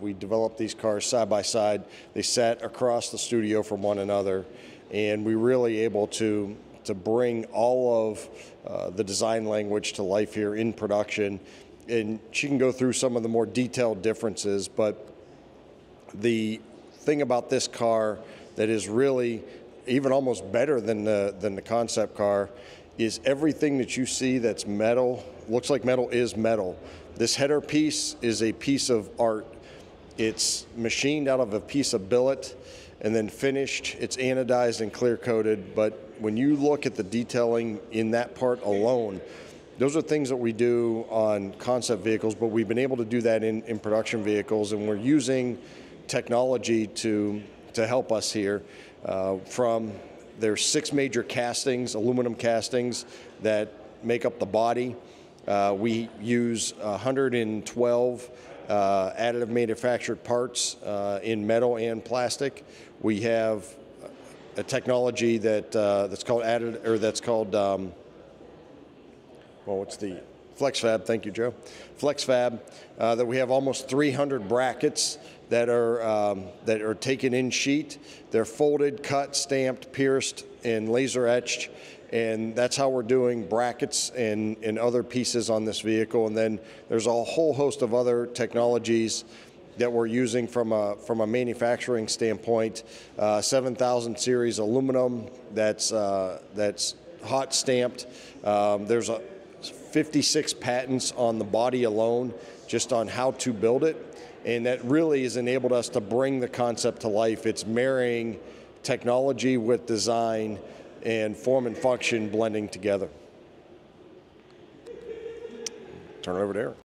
We developed these cars side by side. They sat across the studio from one another, and we really able to to bring all of uh, the design language to life here in production. And she can go through some of the more detailed differences, but the thing about this car that is really even almost better than the than the concept car is everything that you see that's metal looks like metal is metal. This header piece is a piece of art. It's machined out of a piece of billet and then finished. It's anodized and clear coated. But when you look at the detailing in that part alone, those are things that we do on concept vehicles, but we've been able to do that in, in production vehicles, and we're using technology to to help us here. Uh, from there's six major castings, aluminum castings that make up the body. Uh, we use 112 uh, additive manufactured parts uh, in metal and plastic. We have a technology that uh, that's called added or that's called um, well, what's the FlexFab? Thank you, Joe. FlexFab. Uh, that we have almost 300 brackets that are um, that are taken in sheet. They're folded, cut, stamped, pierced, and laser etched. And that's how we're doing brackets and, and other pieces on this vehicle. And then there's a whole host of other technologies that we're using from a from a manufacturing standpoint. Uh, 7000 series aluminum that's uh, that's hot stamped. Um, there's a 56 patents on the body alone, just on how to build it. And that really has enabled us to bring the concept to life. It's marrying technology with design and form and function blending together. Turn it over to Eric.